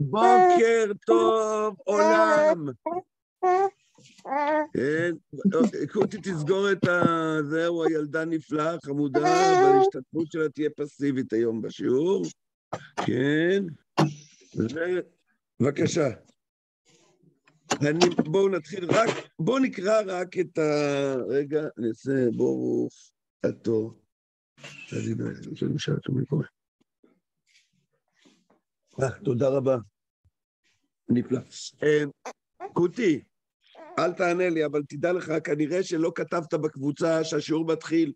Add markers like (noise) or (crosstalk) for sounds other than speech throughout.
בוקר טוב, עולם. כן, קוטי תסגור את ה... זהו, הילדה נפלאה, חמודה, אבל ההשתתפות שלה תהיה פסיבית היום בשיעור. כן. בבקשה. בואו נתחיל רק, בואו נקרא רק את ה... רגע, נעשה ברוך התור. תודה רבה. נפלא. קוטי, אל תענה לי, אבל תדע לך, כנראה שלא כתבת בקבוצה שהשיעור מתחיל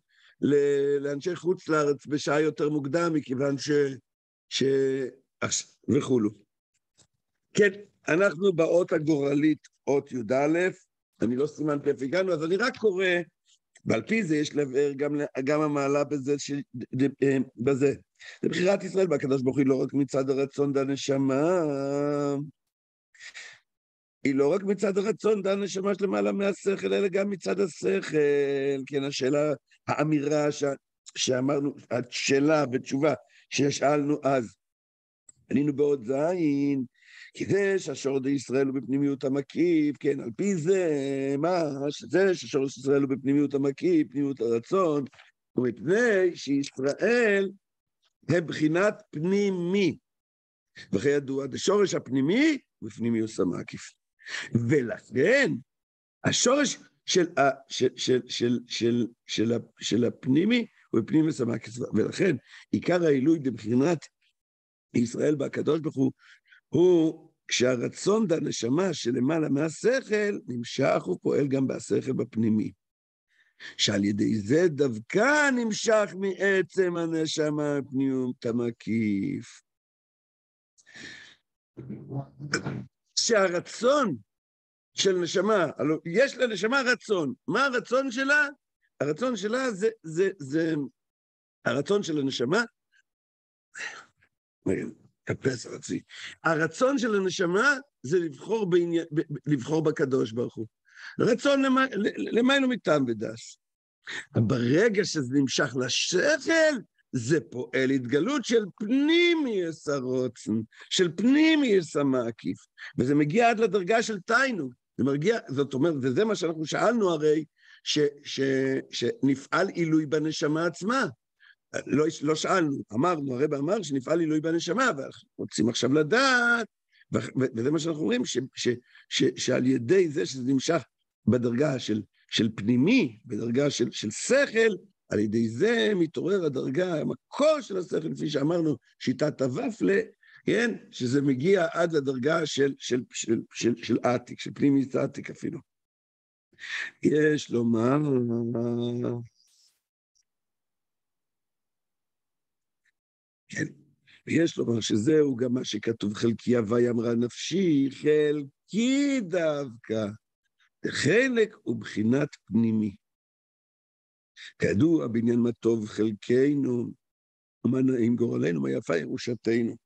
לאנשי חוץ לארץ בשעה יותר מוקדם, מכיוון ש... ש... וכולו. כן, אנחנו באות הגורלית, אות י"א, אני לא סימנתי איפה הגענו, אז אני רק קורא, ועל פי זה יש לבאר גם, גם המעלה בזה, ש... בזה. זה בחירת ישראל והקדוש ברוך הוא לא רק מצד הרצון והנשמה, היא לא רק מצד הרצון והנשמה שלמעלה מהשכל, אלא גם מצד השכל. כן, השאלה, האמירה ש... שאמרנו, השאלה ותשובה ששאלנו אז, ענינו בעוד זין, קידש השור ישראל הוא בפנימיות המקיף, כן, על פי זה, מה, זה ששור ישראל הוא בפנימיות המקיף, פנימיות הרצון, ומפני שישראל הם בחינת פנימי. וכידוע, בשורש הפנימי הוא המקיף. ולכן, השורש של, של, של, של, של, של, של הפנימי הוא בפנימיוס המקיף, ולכן עיקר העילוי בבחינת ישראל בהקדוש ברוך הוא, הוא כשהרצון והנשמה שלמעלה מהשכל נמשך ופועל גם בשכל בפנימי. שעל ידי זה דווקא נמשך מעצם הנשמה פנימיות המקיף. שהרצון של נשמה, יש לנשמה רצון, מה הרצון שלה? הרצון שלה זה, זה, זה, הרצון של הנשמה, כפס רצי, הרצון של הנשמה זה לבחור, בעניין, לבחור בקדוש ברוך הוא. רצון למה אינו מטעם ודס. ברגע שזה נמשך לשכל, זה פועל התגלות של פנימיוס הרוצן, של פנימיוס המקיף, וזה מגיע עד לדרגה של תיינו. זה מגיע, זאת אומרת, וזה מה שאנחנו שאלנו הרי, ש, ש, שנפעל עילוי בנשמה עצמה. לא, לא שאלנו, אמרנו, הרב אמר שנפעל עילוי בנשמה, ואנחנו רוצים עכשיו לדעת, וזה מה שאנחנו אומרים, ש, ש, ש, שעל ידי זה שזה נמשך בדרגה של, של פנימי, בדרגה של, של שכל, על ידי זה מתעורר הדרגה, המקור של השכל, כפי שאמרנו, שיטת הוופלה, כן? שזה מגיע עד לדרגה של, של, של, של, של עתיק, של פנימי עתיק אפילו. יש לומר... כן, ויש לומר שזהו גם מה שכתוב חלקי הווי אמרה נפשי, חלקי דווקא. חלק הוא בחינת פנימי. כידוע, בעניין מה טוב חלקנו, ומה נעים גורלנו, מה יפה ירושתנו.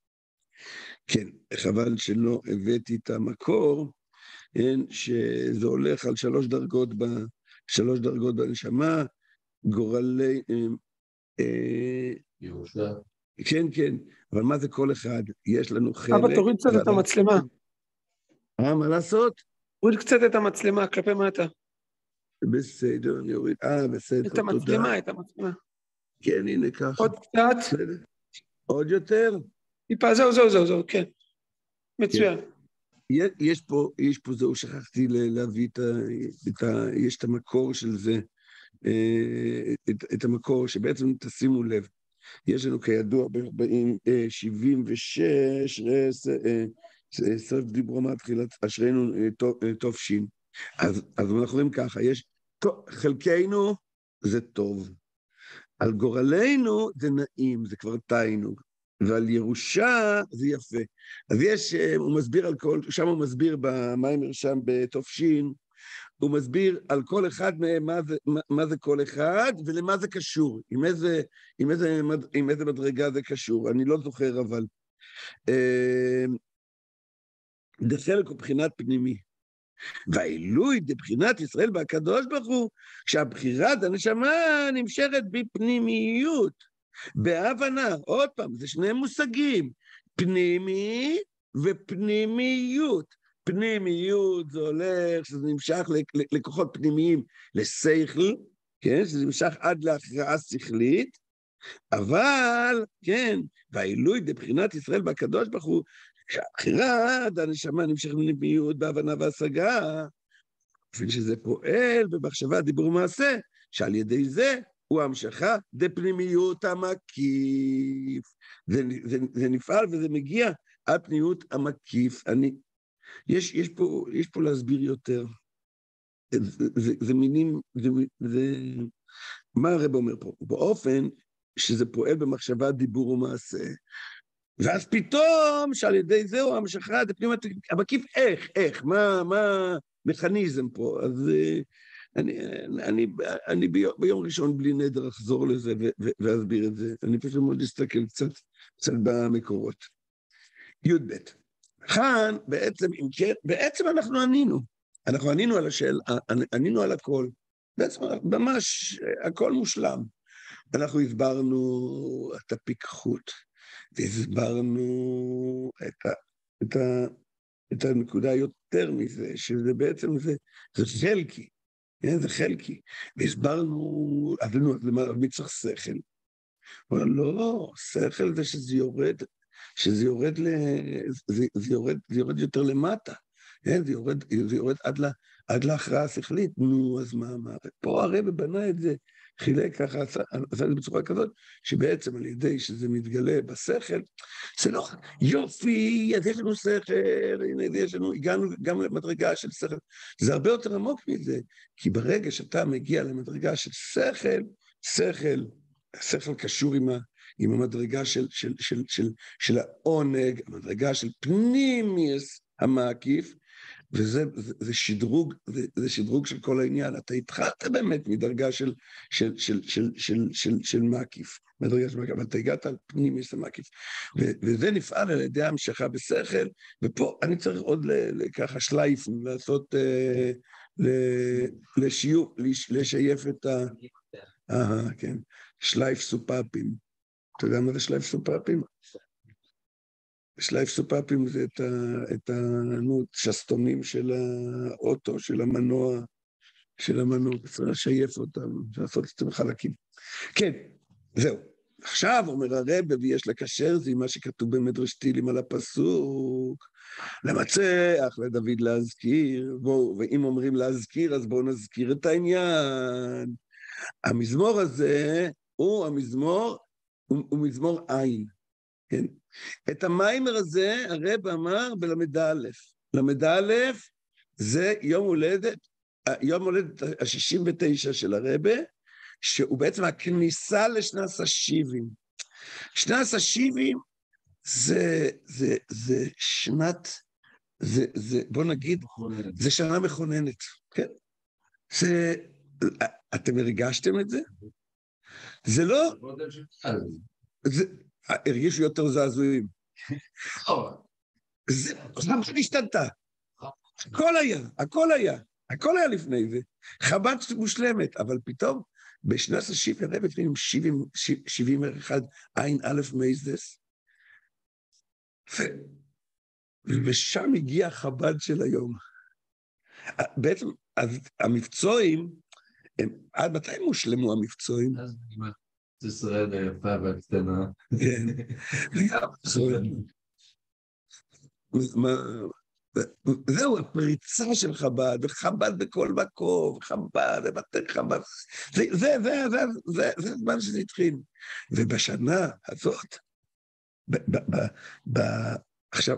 כן, חבל שלא הבאתי את המקור, כן, שזה הולך על שלוש דרגות, ב, שלוש דרגות בנשמה, גורלי... אה, אה ירושה. כן, כן, אבל מה זה כל אחד? יש לנו חלק... אבא, תוריד קצת את המצלמה. אה, מה לעשות? תוריד קצת את המצלמה כלפי מטה. בסדר, אני אוריד. אה, בסדר, תודה. את המצלמה, את המצלמה. כן, הנה ככה. עוד קצת. עוד יותר? טיפה, זהו, זהו, זהו, זהו, כן. מצוין. כן. יש פה, יש פה, זהו, שכחתי להביא את ה... את ה יש את המקור של זה, אה, את, את המקור, שבעצם, תשימו לב, יש לנו כידוע ב-76, סרט דיברו מתחילת אשרינו טוב שין. אז, אז אנחנו רואים ככה, יש, חלקנו זה טוב, על גורלנו זה נעים, זה כבר תענוג, ועל ירושה זה יפה. אז יש, הוא מסביר על כל, שם הוא מסביר במיימר שם בתופשין, הוא מסביר על כל אחד מהם מה זה, מה, מה זה כל אחד ולמה זה קשור, עם איזה, עם, איזה, עם איזה מדרגה זה קשור, אני לא זוכר אבל. דחלק הוא בחינת פנימי. והעילוי דבחינת ישראל והקדוש ברוך הוא, כשהבחירת הנשמה נמשכת בפנימיות. בהבנה, עוד פעם, זה שני מושגים, פנימי ופנימיות. פנימיות זה הולך, שזה נמשך לכוחות פנימיים, לשכל, כן? שזה נמשך עד להכרעה שכלית, אבל, כן, והעילוי מבחינת ישראל בקדוש ברוך הוא, שהבחירה עד הנשמה נמשכת לפנימיות בהבנה והשגה, כפי שזה פועל במחשבה, דיבור ומעשה, שעל ידי זה הוא המשכה דפנימיות המקיף. זה, זה, זה נפעל וזה מגיע עד פנימיות המקיף. אני, יש, יש, פה, יש פה להסביר יותר. זה, זה, זה מינים, זה, זה... מה הרב אומר פה? באופן שזה פועל במחשבה, דיבור ומעשה, ואז פתאום שעל ידי זה הוא המשכה דפנימיות המקיף, איך, איך, מה, מה מכניזם פה? אז אה, אני, אני, אני ביום, ביום ראשון בלי נדר אחזור לזה ואסביר את זה. אני פשוט מאוד אסתכל קצת, קצת במקורות. י"ב. כאן בעצם, אם כן, בעצם אנחנו ענינו. אנחנו ענינו על השאלה, ענינו על הכל. בעצם ממש הכל מושלם. אנחנו הסברנו את הפיקחות, והסברנו את, ה, את, ה, את הנקודה יותר מזה, שזה בעצם, זה, זה חלקי. כן, זה חלקי. והסברנו, אז נו, מי צריך שכל? הוא אומר, לא, שכל זה שזה יורד, שזה יורד, ל... זה, זה, יורד, זה יורד יותר למטה. כן, זה יורד, זה יורד עד, לה, עד להכרעה השכלית. נו, אז מה אמר? פה הרב בנה את זה, חילק ככה, עשה, עשה את זה בצורה כזאת, שבעצם על ידי שזה מתגלה בשכל, זה לא יופי, אז יש לנו שכל, הנה, יש לנו, הגענו גם למדרגה של שכל. זה הרבה יותר עמוק מזה, כי ברגע שאתה מגיע למדרגה של שכל, שכל, השכל קשור עם, ה, עם המדרגה של, של, של, של, של העונג, המדרגה של פנימיוס המקיף, וזה זה, זה שדרוג, זה, זה שדרוג של כל העניין. אתה התחלת באמת מדרגה של, של, של, של, של, של, של מקיף, מדרגה של מקיף, אבל אתה הגעת על פנימיוס המקיף. וזה נפעל על ידי המשכה בשכל, ופה אני צריך עוד ככה שלייפן, לעשות, אה, לשיוף, לשייף את ה... אה, כן, שלייף סופאפים. אתה יודע מה זה שלייף סופאפים? שלייף סופאפים זה את, ה, את השסתונים של האוטו, של המנוע, של המנוע, צריך לשייף אותם, לעשות את זה בחלקים. כן, זהו. עכשיו אומר הרבה, ויש לקשר זה עם מה שכתוב במדרש טילים על הפסוק, למצח, לדוד להזכיר, בואו, ואם אומרים להזכיר, אז בואו נזכיר את העניין. המזמור הזה הוא המזמור, הוא, מזמור עין, כן? את המיימר הזה הרב אמר בל"א. ל"א זה יום הולדת, יום הולדת ה-69 של הרבה, שהוא בעצם הכניסה לשנת ה-70. שנת ה-70 זה, זה, זה שנת, זה, זה, בוא נגיד, זה שנה מכוננת, כן? זה, אתם הרגשתם את זה? זה לא... זה, הרגישו יותר זעזועים. זה, חב"ד השתנתה. הכל היה, הכל היה, הכל היה לפני זה. חב"ד מושלמת, אבל פתאום בשנת ה-70, הרב בפנים 71 עין א' מייזדס, ושם הגיע חב"ד של היום. בעצם, אז המבצועים, עד מתי הם הושלמו המבצועים? ישראל היפה והקטנה. כן. (laughs) זהו, הפריצה של חב"ד, וחב"ד בכל מקום, חב"ד, בתי חב"ד, זה, זה, זה, זה, זה, זה הזמן שזה התחיל. ובשנה הזאת, ב, ב, ב, ב, עכשיו,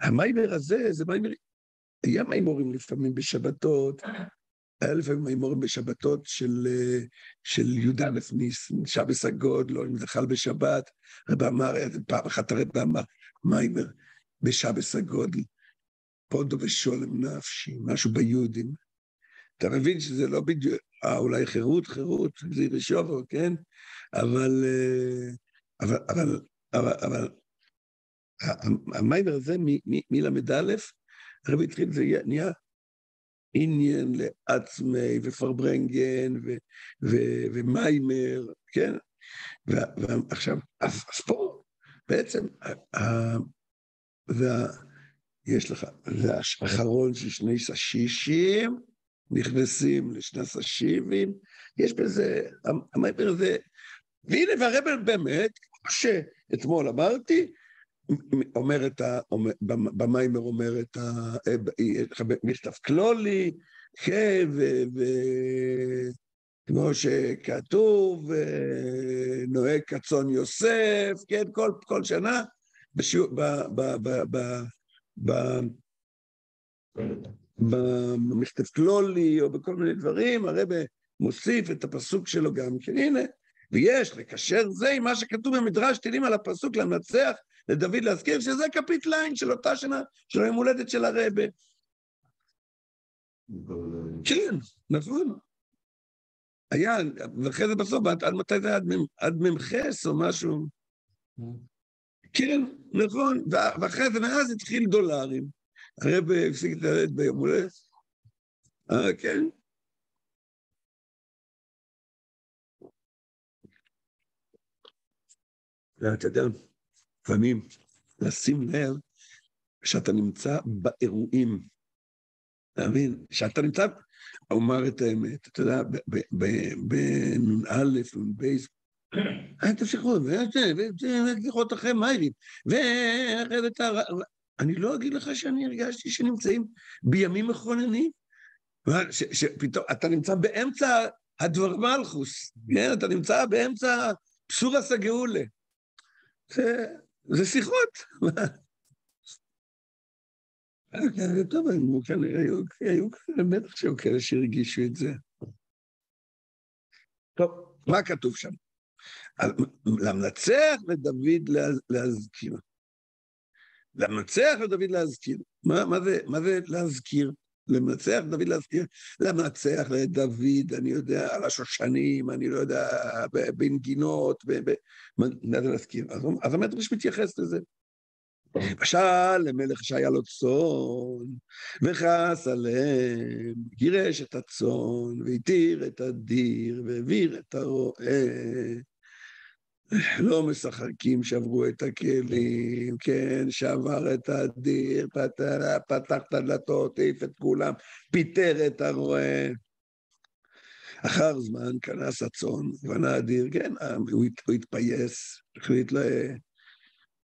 המיימר הזה, זה מיימר, היה מיימורים לפעמים בשבתות, היה לפעמים מימורים בשבתות של, של י"א ניסן, שבס הגוד, לא אם זה חל בשבת, רב אמר, פעם אחת הרב אמר, מיימר בשבס הגודל, פודו ושולם נפשי, משהו ביהודים. אתה מבין שזה לא בדיוק, אה, אולי חירות, חירות, זה רשובר, כן? אבל, אבל, אבל, אבל, אבל המיימר הזה מל"א, הרב התחיל, זה נהיה עניין לעצמי ופרברנגן ו- ו- ומיימר, כן? ועכשיו, אז, אז פה בעצם, וה, יש לך, זה האחרון של שני סשישים, נכנסים לשני סשיבים, יש בזה, המייבר הזה, והנה, והרבל באמת, כמו שאתמול אמרתי, אומר את ה... במיימר אומר את ה... מכתב קלולי, כן, וכמו שכתוב, נוהג כצאן יוסף, כן, כל, כל שנה, בשיעור, ב... ב... ב... ב... ב... במכתב קלולי או בכל מיני דברים, הרב מוסיף את הפסוק שלו גם כן, הנה, ויש לקשר זה עם מה שכתוב במדרש תהילים על הפסוק למנצח לדוד להזכיר שזה כפית ליין של אותה שנה, של היום הולדת של הרבה. כן, נכון. היה, ואחרי זה בסוף, עד, עד מתי זה? עד מ"ח או משהו. כן, נכון, ואחרי זה, מאז התחיל דולרים. הרב הפסיק לרדת ביום הולדת. אה, כן. אתה יודע, לפעמים לשים לב שאתה נמצא באירועים. אתה מבין? שאתה נמצא, אומר את האמת, אתה יודע, בנ"א, נ"ב, אל תמשיכו, ותלכות אחרי מיילים, ואחרי זה אני לא אגיד לך שאני הרגשתי שנמצאים בימים מכוננים. שפתאום, אתה נמצא באמצע הדבר מלכוס, כן? אתה נמצא באמצע פסורס הגאולה. זה, שיחות. טוב, היו כאלה, בטח שהיו כאלה שהרגישו את זה. טוב, מה כתוב שם? למנצח לדוד להזכיר. למנצח לדוד להזכיר. מה זה להזכיר? למנצח דוד להזכיר, למנצח לדוד, אני יודע, על השושנים, אני לא יודע, בנגינות, מה זה להזכיר? אז המדרש מתייחס לזה. משל למלך שהיה לו צאן, וכעס עליהם, גירש את הצאן, והתיר את הדיר, והעביר את הרועה. לא משחקים, שברו את הכלים, כן, שבר את הדיר, פתח, פתח את הדלתות, העיף את כולם, פיטר את הרועה. אחר זמן כנס הצאן, בנה הדיר, כן, הוא, הוא התפייס, החליט לה...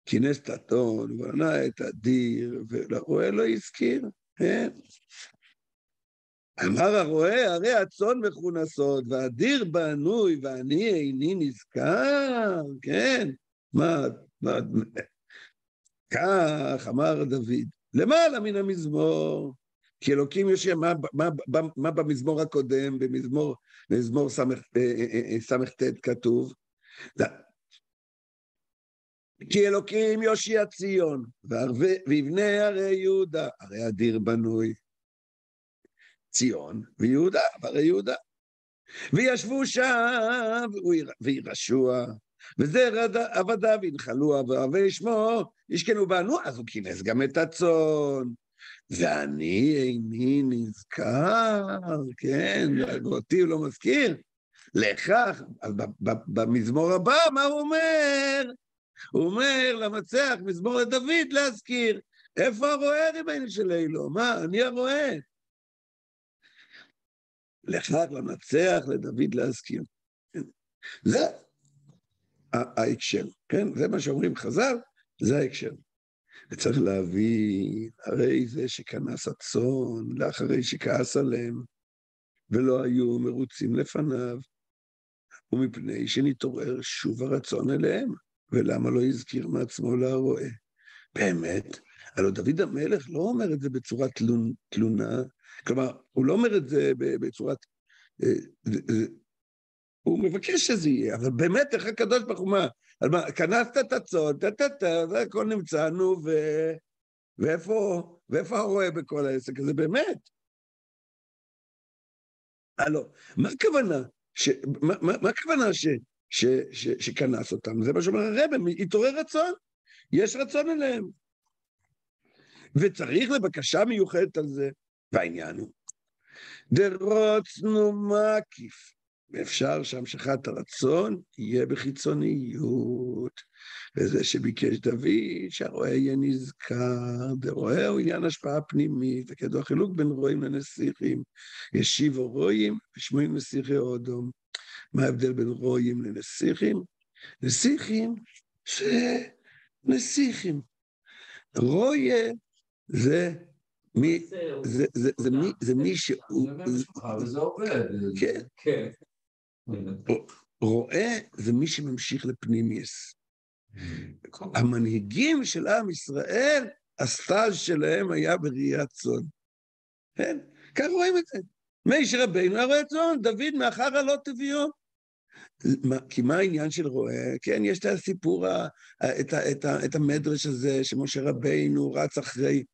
כינס את הטון, בנה את הדיר, ולרועה לא הזכיר, כן. אמר הרועה, הרי הצאן מכונסות, והדיר בנוי, ואני איני נזכר, כן? מה, מה, כך אמר דוד, למעלה מן המזמור, כי אלוקים יושב, מה, מה, מה, מה במזמור הקודם, במזמור, במזמור ס"ט אה, אה, אה, כתוב? כי אלוקים יושיע ציון, ויבנה הרי יהודה, הרי הדיר בנוי, ציון ויהודה, הרי יהודה. וישבו שם, וירשוע, וזרע עבדיו ינחלו אוהבי שמו, ישכנו בנו, אז הוא כינס גם את הצאן. ואני איני נזכר, כן, ואותי הוא לא מזכיר. לכך, במזמור הבא, מה הוא אומר? הוא אומר למצח, מזמור לדוד, להזכיר. איפה הרועה ריבנו של אילו? מה, אני הרועה. לכך לנצח, לדוד להזכיר. זה ההקשר, כן? זה מה שאומרים חז"ל, זה ההקשר. וצריך להבין, הרי זה שכנס הצאן, לאחרי שכעס עליהם, ולא היו מרוצים לפניו, ומפני שנתעורר שוב הרצון אליהם, ולמה לא הזכיר מעצמו להרועה? באמת, הלוא דוד המלך לא אומר את זה בצורת תלונה, כלומר, הוא לא אומר את זה בצורת... אה, הוא מבקש שזה יהיה, אבל באמת, איך הקדוש ברוך הוא מה? כנסת את הצאן, טה-טה-טה, זה הכל נמצא, נו, ו... ואיפה, ואיפה הרואה בכל העסק הזה? באמת. הלו, מה הכוונה? ש... מה, מה, מה הכוונה ש... ש... ש... שכנס אותם? זה מה שאומר הרב, התעורר רצון, יש רצון אליהם. וצריך לבקשה מיוחדת על זה. והעניין הוא, דרוצנו מקיף, ואפשר שהמשכת הרצון יהיה בחיצוניות. וזה שביקש דוד, שהרועה יהיה נזכר, דרועה הוא עניין השפעה פנימית, וכדו החילוק בין רועים לנסיכים. ישיבו רועים ושמועים נסיכי אודום. מה ההבדל בין רועים לנסיכים? נסיכים זה נסיכים. רויה זה מי, זה, זה, זה, מי, זה מי שהוא... וזה עובד. כן. כן. רואה זה מי שממשיך לפנימיוס. המנהיגים של עם ישראל, הסטאז' שלהם היה בראיית צאן. כן? כך רואים את זה. מישר רבינו היה רואה צאן, דוד מאחר לא תביאו. כי מה העניין של רועה? כן, יש את הסיפור, את, את, את המדרש הזה, שמשה רבינו רץ אחרי,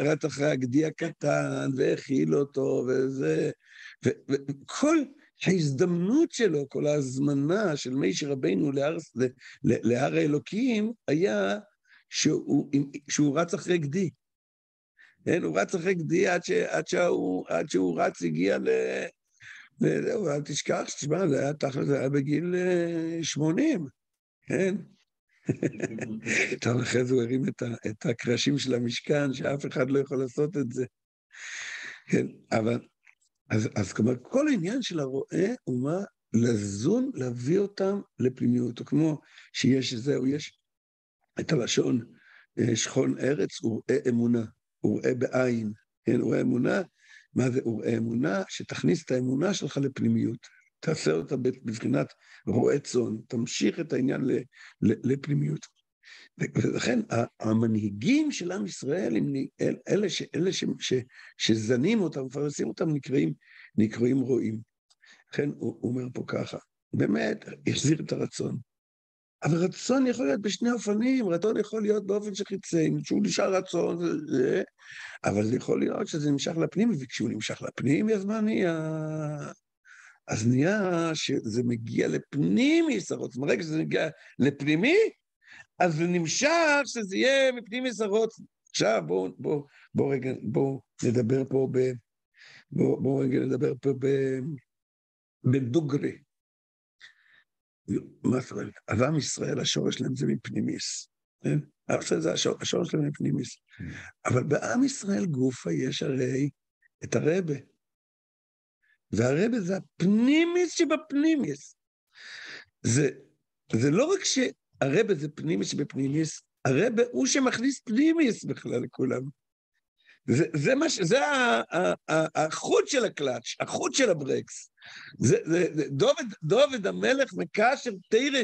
רץ אחרי הגדי הקטן, והאכיל אותו, וזה, וכל ההזדמנות שלו, כל ההזמנה של מישר רבינו להר, להר האלוקים, היה שהוא, שהוא רץ אחרי גדי. כן, הוא רץ אחרי גדי עד, ש, עד, שהוא, עד שהוא רץ, הגיע ל... וזהו, אל תשכח, תשמע, זה היה תכל'ס, זה היה בגיל 80, כן? (laughs) טוב, אחרי זה הוא הרים את, הקרשים של המשכן, שאף אחד לא יכול לעשות את זה. כן, אבל, אז, אז כלומר, כל העניין של הרועה הוא מה? לזון, להביא אותם לפנימיות, או כמו שיש זהו, יש את הלשון שכון ארץ, וראה אמונה, וראה בעין, כן, וראה אמונה, מה זה וראה אמונה? שתכניס את האמונה שלך לפנימיות. תעשה אותה בבחינת רועה צאן, תמשיך את העניין לפנימיות. ולכן המנהיגים של עם ישראל, אלה, ש, אלה ש, ש, שזנים אותם, מפרסים אותם, נקראים, נקראים רועים. לכן הוא, אומר פה ככה, באמת, החזיר את הרצון. אבל רצון יכול להיות בשני אופנים, רצון יכול להיות באופן שחיצי, שהוא נשאר רצון, זה, אבל זה יכול להיות שזה נמשך לפנים, וכשהוא נמשך לפנים, אז מה? אז נהיה שזה מגיע לפנים יסרות. זאת אומרת, רגע שזה מגיע לפנימי, אז זה נמשך שזה יהיה מפנים יסרות. עכשיו בואו בוא, בוא רגע, בואו נדבר פה ב... בואו בוא רגע נדבר פה ב... בדוגרי. מה זאת אומרת? אז עם ישראל, השורש שלהם זה מפנימיס. כן? עם ישראל זה השורש שלהם מפנימיס. אבל בעם ישראל גופה יש הרי את הרבה. והרבה זה הפנימיס שבפנימיס. זה, זה לא רק שהרבה זה פנימיס שבפנימיס, הרבה הוא שמכניס פנימיס בכלל לכולם. זה, זה, מה, זה החוט של הקלאץ', החוט של הברקס. זה, זה, זה, דוד, דוד המלך מקשר תרא,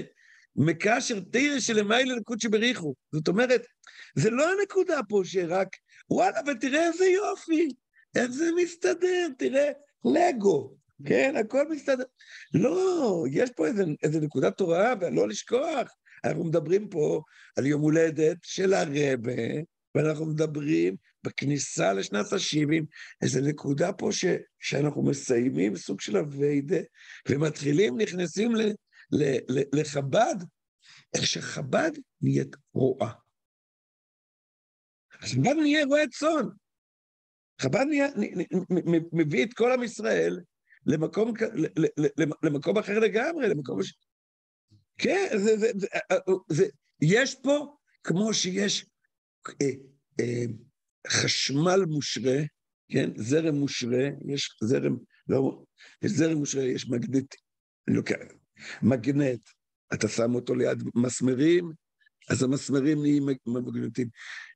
מקשר תרא שלמיילה לקודשי בריחו. זאת אומרת, זה לא הנקודה פה שרק, וואלה, ותראה איזה יופי, איך זה מסתדר, תראה, לגו, כן, הכל מסתדר. לא, יש פה איזה, איזה נקודת תורה, ולא לשכוח, אנחנו מדברים פה על יום הולדת של הרבה, ואנחנו מדברים בכניסה לשנת ה-70, איזו נקודה פה ש, שאנחנו מסיימים סוג של אביידה, ומתחילים, נכנסים ל, ל, ל, לחב"ד, איך שחב"ד נהיית רועה. חב"ד נהיה רועה צאן. חב"ד מביא את כל עם ישראל למקום, למקום אחר לגמרי, למקום... ש... כן, זה, זה, זה, זה, יש פה, כמו שיש אה, אה, חשמל מושרה, כן, זרם מושרה, יש זרם, לא, יש זרם מושרה, יש מגנט, אני לוקח, מגנט, אתה שם אותו ליד מסמרים, אז המסמרים נהיים מגנטים.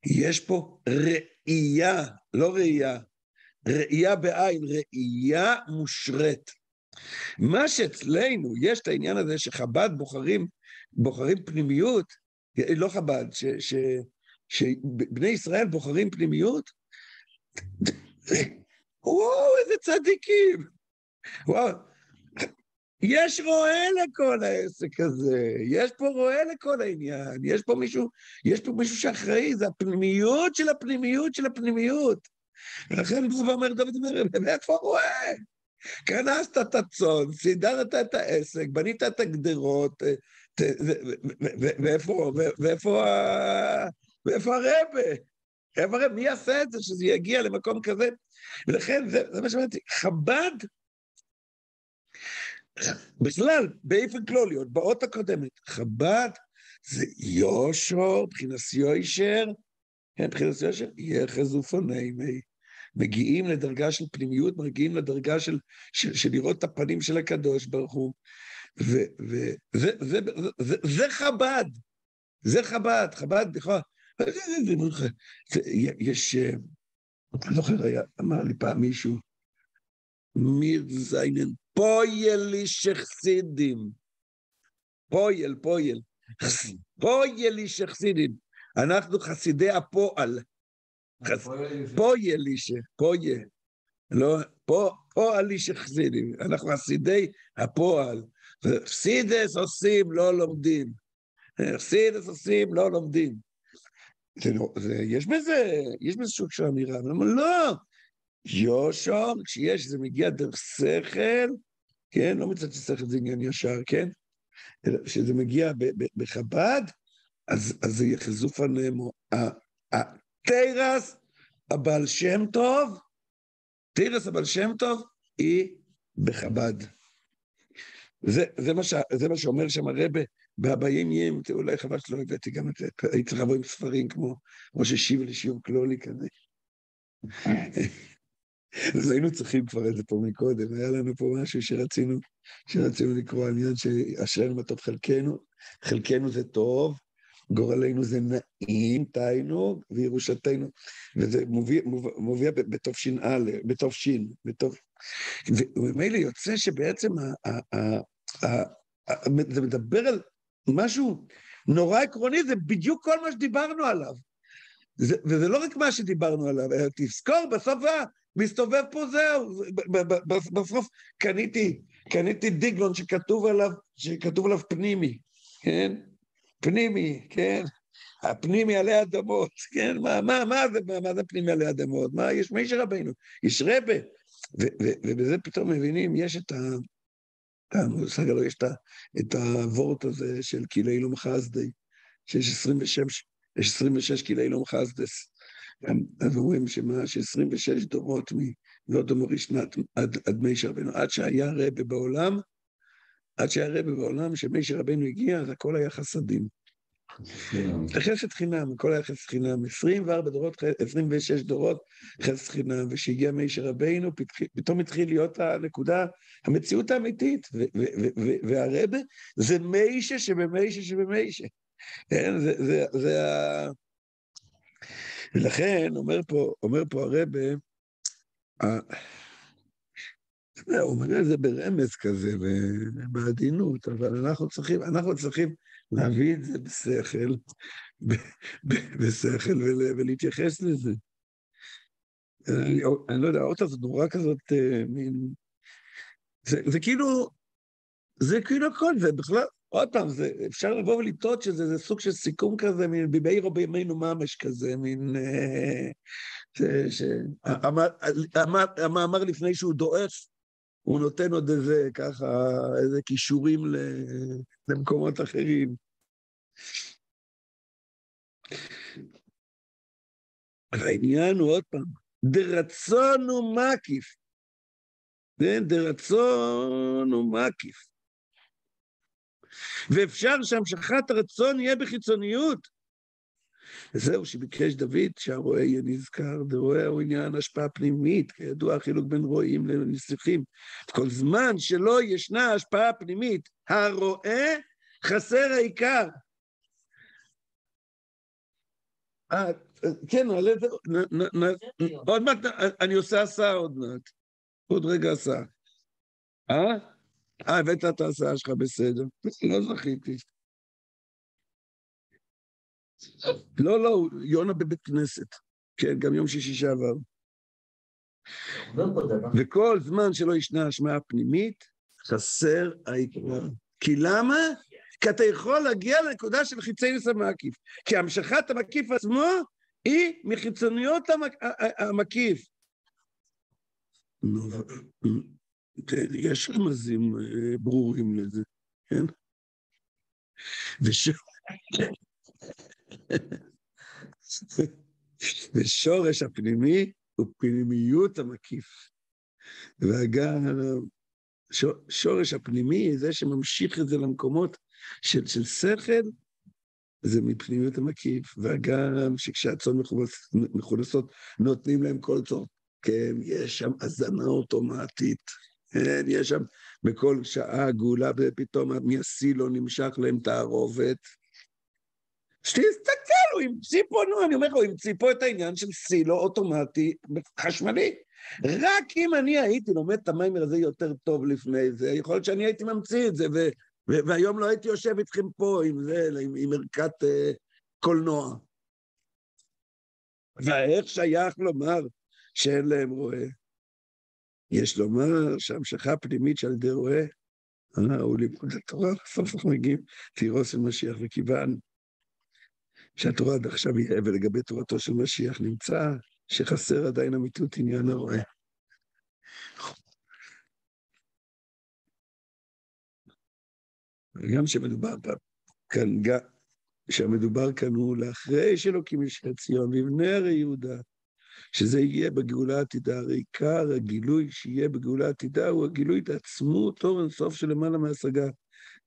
יש פה ראייה, לא ראייה, ראייה בעין, ראייה מושרת. מה שאצלנו, יש את העניין הזה שחב"ד בוחרים, בוחרים פנימיות, לא חב"ד, ש, ש, שבני ישראל בוחרים פנימיות, וואו, איזה צדיקים. וואו, יש רועה לכל העסק הזה, יש פה רועה לכל העניין, יש פה מישהו, יש פה מישהו שאחראי, זה הפנימיות של הפנימיות של הפנימיות. ולכן הוא אומר, דוד אומר, מאיפה רועה? כנסת את הצאן, סידרת את העסק, בנית את הגדרות, ואיפה, ואיפה, ואיפה הרבה? איפה הרבה? מי יעשה את זה, שזה יגיע למקום כזה? ולכן, זה מה שאמרתי, חב"ד בכלל, באיפן כלולי, עוד באות הקודמת, חב"ד זה יושו, מבחינת יוישר, כן, מבחינת יושר, יחז ופוני מגיעים לדרגה של פנימיות, מגיעים לדרגה של, של, של לראות את הפנים של הקדוש ברוך הוא. וזה חב"ד, זה חב"ד, חב"ד בכלל. יש, אני זוכר, אמר לי פעם מישהו, מיר זיינן, פויל איש חסידים. פויל, פויל. פויל איש חסידים. אנחנו חסידי הפועל. פויל איש, פויל. לא, פועל איש חסידים. אנחנו חסידי הפועל. חסידס עושים, לא לומדים. חסידס עושים, לא לומדים. זה, זה, יש בזה, יש בזה סוג של אמירה, אבל לא, יושם, כשיש, זה מגיע דרך שכל, כן? לא מצד ששכל זה עניין ישר, כן? אלא כשזה מגיע בחב"ד, אז, אז זה יחזוף הנאמו. התרס, הבעל שם טוב, תרס הבעל שם טוב, היא בחב"ד. זה, זה, מה, ש, זה מה שאומר שם הרבה בהבאים ים, אולי חבל שלא הבאתי גם את זה, הייתי צריך לבוא עם ספרים כמו, כמו ששיב לשיעור כלולי כזה. אז היינו צריכים כבר את זה פה מקודם, היה לנו פה משהו שרצינו, שרצינו לקרוא עניין שאשרנו מה טוב חלקנו, חלקנו זה טוב, גורלנו זה נעים, תיינו, וירושתנו, וזה מופיע, מופיע בתש"א, בתש"ן, וממילא יוצא שבעצם ה, ה, ה, זה מדבר על משהו נורא עקרוני, זה בדיוק כל מה שדיברנו עליו. זה, וזה לא רק מה שדיברנו עליו, אלא תזכור, בסוף מסתובב פה זהו, בסוף קניתי, קניתי דיגלון שכתוב עליו, שכתוב עליו פנימי, כן? פנימי, כן? הפנימי עלי אדמות, כן? מה, מה, מה, זה, מה, מה זה פנימי עלי אדמות? מה, יש מישר רבינו, יש רבה. ובזה פתאום מבינים, יש את ה... המושג יש את הוורט הזה של קילי לום חסדי, שיש 26, יש 26 קילי לום חסדס. אז אומרים שמה, ש-26 דורות מאודו מרישנת עד, עד מי רבנו, עד שהיה רבה בעולם, עד שהיה רבה בעולם, שמי רבנו הגיע, אז הכל היה חסדים. חסד חינם, הכל היה חסד חינם, 24 דורות, 26 דורות חסד חינם, וכשהגיע מישר רבינו, פתאום התחיל להיות הנקודה, המציאות האמיתית, והרבה זה מישה שבמישה שבמישה. כן, זה, זה, זה ה... ולכן אומר פה, אומר פה הרבה, הוא אומר את זה ברמז כזה, בעדינות, אבל אנחנו צריכים, אנחנו צריכים להביא את זה בשכל, בשכל ולהתייחס לזה. אני, אני לא יודע, האות הזאת נורא כזאת, אה, מין... זה, זה כאילו, זה כאילו הכל, זה בכלל, עוד פעם, זה, אפשר לבוא ולטעות שזה זה סוג של סיכום כזה, מין בימי או בימינו ממש כזה, מין... אה, המאמר לפני שהוא דועף, הוא נותן עוד איזה ככה, איזה כישורים למקומות אחרים. העניין הוא עוד פעם, דרצון הוא מקיף. כן, דרצון הוא מקיף. ואפשר שהמשכת הרצון יהיה בחיצוניות. וזהו שביקש דוד שהרועה יהיה נזכר, ורועה הוא עניין השפעה פנימית, כידוע החילוק בין רועים לנסיכים. כל זמן שלא ישנה השפעה פנימית, הרועה חסר העיקר. אה, כן, נעלה את זה, עוד מעט, אני עושה הסעה עוד מעט. עוד רגע הסעה. אה? אה, הבאת את ההסעה שלך בסדר. לא זכיתי. לא, לא, יונה בבית כנסת. כן, גם יום שישי שעבר. וכל זמן שלא ישנה השמעה פנימית, חסר העיקר. כי למה? כי אתה יכול להגיע לנקודה של חיצי המקיף. כי המשכת המקיף עצמו היא מחיצוניות המקיף. יש רמזים אה, ברורים לזה, כן? (laughs) ושורש הפנימי הוא פנימיות המקיף. ואגב, השורש הפנימי, זה שממשיך את זה למקומות של, של שכל, זה מפנימיות המקיף, והגם שכשהצאן מכונסות, נותנים להם כל צורך. כן, יש שם הזנה אוטומטית. כן, יש שם בכל שעה גאולה, ופתאום מהסילו נמשך להם תערובת. שתסתכל, הוא המציא פה, נו, אני אומר לך, הוא המציא פה את העניין של סילו אוטומטי חשמלי. רק אם אני הייתי לומד את המיימר הזה יותר טוב לפני זה, יכול להיות שאני הייתי ממציא את זה, ו- ו- והיום לא הייתי יושב איתכם פה עם זה, עם, עם ערכת uh, קולנוע. ואיך שייך לומר שאין להם רועה? יש לומר שהמשכה פנימית שעל ידי רועה, אה, הוא לימוד התורה, בסוף (laughs) אנחנו מגיעים, תירוס של משיח וכיוון. שהתורה עד עכשיו יהיה, ולגבי תורתו של משיח נמצא שחסר עדיין אמיתות עניין הרועה. וגם שמדובר כאן, שהמדובר כאן הוא לאחרי שאלוקים יש ציון ויבנה הרי יהודה, שזה יהיה בגאולה העתידה, הרי עיקר הגילוי שיהיה בגאולה העתידה הוא הגילוי את עצמות אור אינסוף של למעלה מהשגה.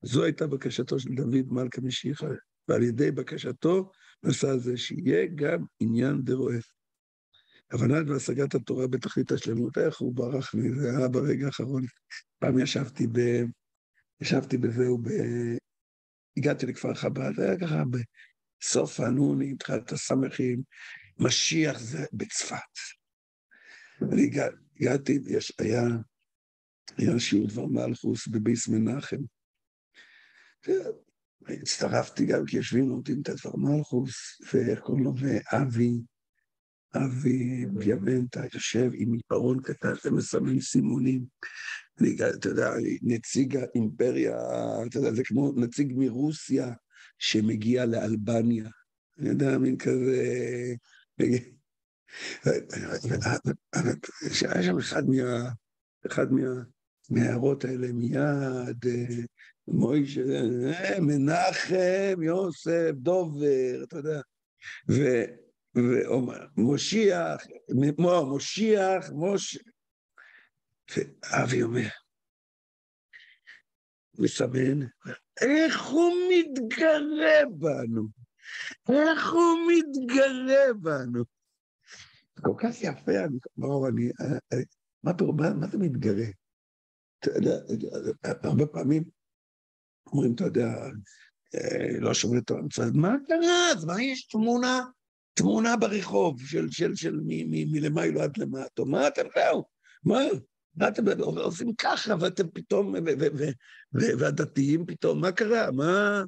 זו הייתה בקשתו של דוד מלכה משיחה, ועל ידי בקשתו נעשה זה שיהיה גם עניין דרועה. הבנת והשגת התורה בתכלית השלמות, איך הוא ברח מזה, היה ברגע האחרון. פעם ישבתי ב... ישבתי בזה, וב... הגעתי לכפר חב"ד, זה היה ככה בסוף הנונים, תחילת הסמכים, משיח זה בצפת. אני הגע, הגעתי, יש, היה, היה שיעור דבר מלכוס בביס מנחם. הצטרפתי גם כי יושבים לומדים את הדבר מלכוס, ואיך קוראים לו, ואבי, אבי ביאמנטה יושב עם עיפרון קטן ומסמן סימונים. אני, אתה יודע, נציג האימפריה, אתה יודע, זה כמו נציג מרוסיה שמגיע לאלבניה. אני יודע, מין כזה... היה שם אחד מה... אחד מה... מההערות האלה מיד, מוישה, מנחם, יוסף, דובר, אתה יודע. ומושיח, מושיח, מוש... ואבי אומר, מסמן, איך הוא מתגרה בנו, איך הוא מתגרה בנו. כל כך יפה, אני, ברור, אני, מה, מה, מה זה מתגרה? אתה יודע, הרבה פעמים אומרים, אתה יודע, לא שומעים את המצב, מה קרה? אז מה יש תמונה? תמונה ברחוב של, של, של מלמיילו עד למטה, מה אתם זהו? מה? מה אתם עושים ככה, ואתם פתאום, והדתיים פתאום, מה קרה? מה...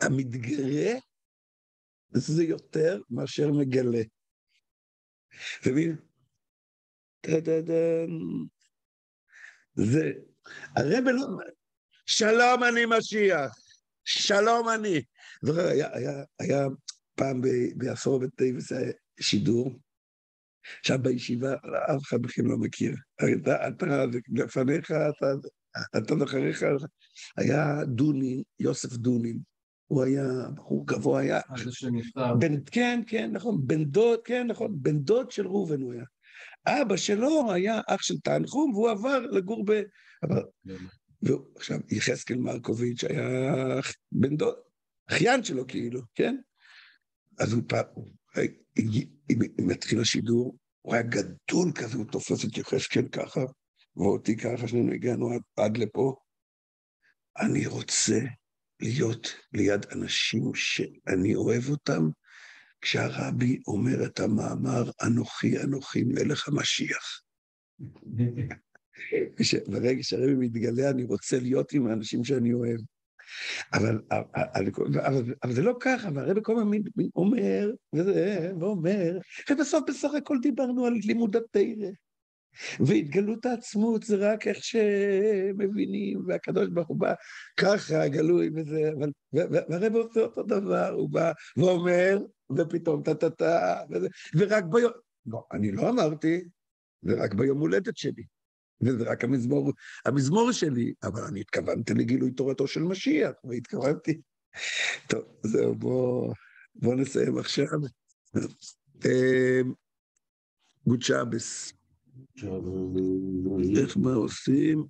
המתגרה זה יותר מאשר מגלה. ומי... זה, הרב לא... שלום אני משיח, שלום אני. היה, היה, היה פעם בעשור בטייבס שידור, עכשיו בישיבה, אף אחד בכלל לא מכיר. אתה, אתה לפניך, אתה, אתה אחריך, היה דוני, יוסף דוני, הוא היה בחור גבוה, היה... זה שנפטר. כן, כן, נכון, בן דוד, כן, נכון, בן דוד של ראובן הוא היה. אבא שלו היה אח של תנחום, והוא עבר לגור ב... אבל... ועכשיו, יחזקאל מרקוביץ' היה בן דוד, אחיין שלו כאילו, כן? אז הוא פעם, אם התחיל השידור, הוא היה גדול כזה, הוא תופס את יחזקאל ככה, ואותי ככה, שנינו הגענו עד, עד לפה. אני רוצה להיות ליד אנשים שאני אוהב אותם, כשהרבי אומר את המאמר, אנוכי אנוכי מלך המשיח. ברגע שהרבי מתגלה, אני רוצה להיות עם האנשים שאני אוהב. אבל, אבל, אבל, אבל זה לא ככה, והרבי כל הזמן אומר, וזה, ואומר, ובסוף בסך הכל דיברנו על לימוד התרא. והתגלות העצמות זה רק איך שמבינים, והקדוש ברוך הוא בא ככה, גלוי וזה, אבל, והרב עושה אותו דבר, הוא בא ואומר, ופתאום טה-טה-טה, ורק ביום, לא, אני לא אמרתי, זה רק ביום הולדת שלי, וזה רק המזמור, המזמור שלי, אבל אני התכוונתי לגילוי תורתו של משיח, והתכוונתי. טוב, זהו, בואו בוא נסיים עכשיו. גוד שבס. איך מה עושים?